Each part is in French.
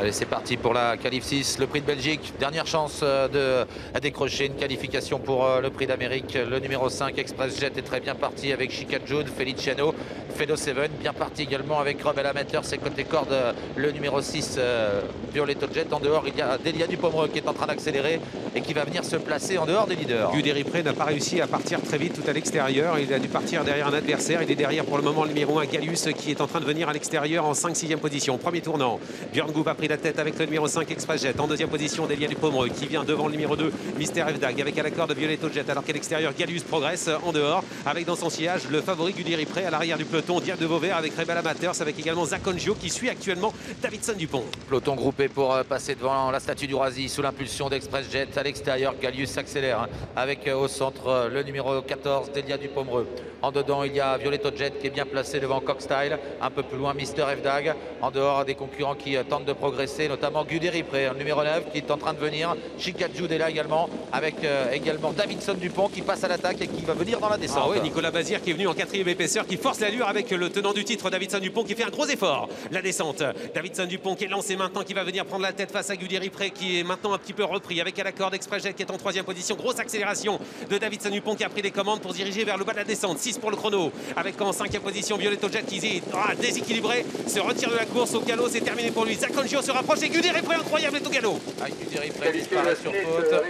Allez, c'est parti pour la qualif 6, le prix de Belgique. Dernière chance euh, de décrocher une qualification pour euh, le prix d'Amérique. Le numéro 5, Express Jet, est très bien parti avec Chica June, Feliciano, Fedo Seven. Bien parti également avec Robel Amateur, c'est côté corde. Le numéro 6, euh, Violetto Jet. En dehors, il y a Delia Dupomereux qui est en train d'accélérer et qui va venir se placer en dehors des leaders. Guderipré n'a pas réussi à partir très vite tout à l'extérieur. Il a dû partir derrière un adversaire. Il est derrière pour le moment le numéro 1, Galius, qui est en train de venir à l'extérieur en 5-6e position. Premier tournant. Björn Gouv a pris la tête avec le numéro 5 Express Jet. En deuxième position, Delia Dupomereux qui vient devant le numéro 2, Mister Fdag avec à l'accord de Violetto Jet. Alors qu'à l'extérieur, Galius progresse en dehors avec dans son sillage le favori Gudiri Pré à l'arrière du peloton, Diable de Vauvert avec Rebel Amateurs, avec également Zacongio qui suit actuellement Davidson Dupont. Peloton groupé pour euh, passer devant la statue du Razi sous l'impulsion d'Express Jet. À l'extérieur, Galius s'accélère hein, avec euh, au centre euh, le numéro 14, Delia Dupomereux. En dedans, il y a Violetto Jet qui est bien placé devant Cockstyle. Un peu plus loin, Mister Fdag. En dehors, des concurrents qui tentent de progresser, notamment Guderi Pré, numéro 9, qui est en train de venir. Chikadjoud est là également, avec également Davidson Dupont qui passe à l'attaque et qui va venir dans la descente. Ah oui, Nicolas Bazir qui est venu en quatrième épaisseur, qui force l'allure avec le tenant du titre, Davidson Dupont, qui fait un gros effort. La descente, Davidson Dupont qui est lancé maintenant, qui va venir prendre la tête face à Guderi Pré, qui est maintenant un petit peu repris avec à la corde Express qui est en troisième position. Grosse accélération de Davidson Dupont qui a pris les commandes pour diriger vers le bas de la descente. 6 pour le chrono, avec en cinquième position Violetto Jet qui est ah, déséquilibré, se retire de la course au galop, c'est terminé pour lui. Zakonjo se rapproche et Guderi Pré incroyable est au galop. Ah, Guderi disparaît sur faute.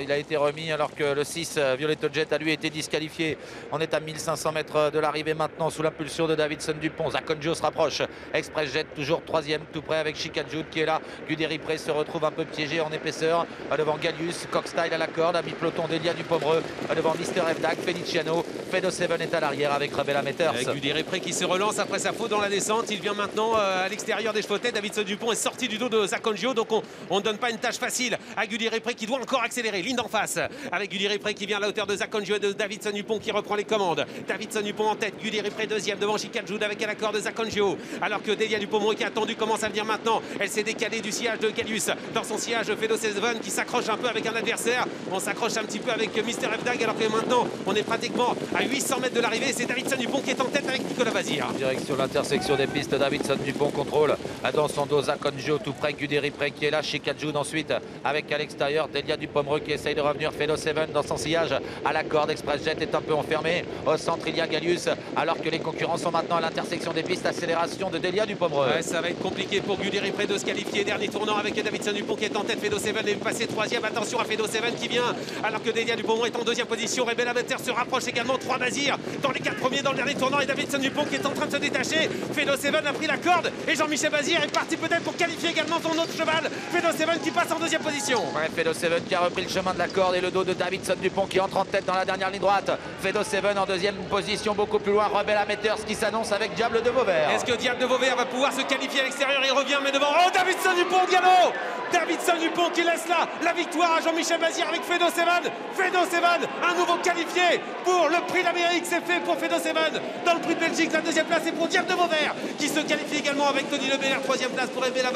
Il a été remis alors que le 6 Violetto Jet a lui été disqualifié. On est à 1500 mètres de l'arrivée maintenant sous l'impulsion de Davidson Dupont. Zakonjo se rapproche. Express Jet toujours troisième tout près avec Chikadjoud qui est là. Guderi Pré se retrouve un peu piégé en épaisseur devant Galius. Cockstyle à la corde, a mis peloton d'Elia Dupomereux devant Mister Fdag, Feliciano. Fedo Seven est à l'arrière avec Rebella Meters. Guderi Pré qui se relance après sa faute dans la descente. Il vient maintenant euh, à l'extérieur des chevautés. Davidson Dupont est sorti du dos de Zakonjo donc on ne donne pas une tâche facile à Guderi Pré qui doit encore accélérer. Ligne d'en face avec Guderi Pré qui vient à la hauteur de Zakonjo et de Davidson Dupont qui reprend les commandes. Davidson Dupont en tête, Guderi Pré deuxième devant Chikadjoud avec à l'accord de Zakonjo. Alors que Delia Dupont qui a attendu commence à venir maintenant. Elle s'est décalée du sillage de Galius. Dans son sillage, Fedo Seven qui s'accroche un peu avec un adversaire. On s'accroche un petit peu avec Mister Fdag alors que maintenant on est pratiquement à 800 mètres de l'arrivée. C'est Davidson Dupont qui est en tête avec Nicolas Vazir. Direction l'intersection des pistes, Davidson Dupont contrôle dans son dos Zakonjo tout près, Guderi Pré qui est là, Chikadjoud ensuite avec à l'extérieur Delia Dupomereux qui essaye de revenir. Fedo Seven dans son sillage à la corde. Express Jet est un peu enfermé. Au centre, il y a Galius alors que les concurrents sont maintenant à l'intersection des pistes. Accélération de Delia Dupomereux. Ouais, ça va être compliqué pour Guderi Pré de se qualifier. Dernier tournant avec Davidson Dupont qui est en tête. Fedo Seven est passé troisième. Attention à Fedo Seven qui vient alors que Delia Dupont est en deuxième position. Rebel Amateur se rapproche également. Trois Bazir dans les quatre premiers dans le dernier tournant et Davidson Dupont qui est en train de se détacher. Fedo Seven a pris la corde et Jean-Michel Bazir est parti peut-être pour qualifier également son autre cheval. Fedo Seven qui passe en deuxième position. Ouais, Fedo Seven qui a repris le chemin de la corde et le dos de Davidson Dupont qui entre en tête dans la dernière ligne droite. Fedo Seven en deuxième position, beaucoup plus loin. Rebel Amateurs qui s'annonce avec Diable de Vauvert. Est-ce que Diable de Vauvert va pouvoir se qualifier à l'extérieur? Il revient, mais devant. Oh, Davidson Dupont, galop Davidson Dupont qui laisse là la victoire à Jean-Michel Bazir avec Fedo Seven. Fedo Seven, un nouveau qualifié pour le prix d'Amérique. C'est fait pour Fedo Seven dans le prix de Belgique. La deuxième place est pour Diable de Vauvert qui se qualifie également avec Tony Lebert. Troisième place pour Rebel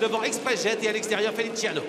Devant Express Jet et à l'extérieur Feliciano.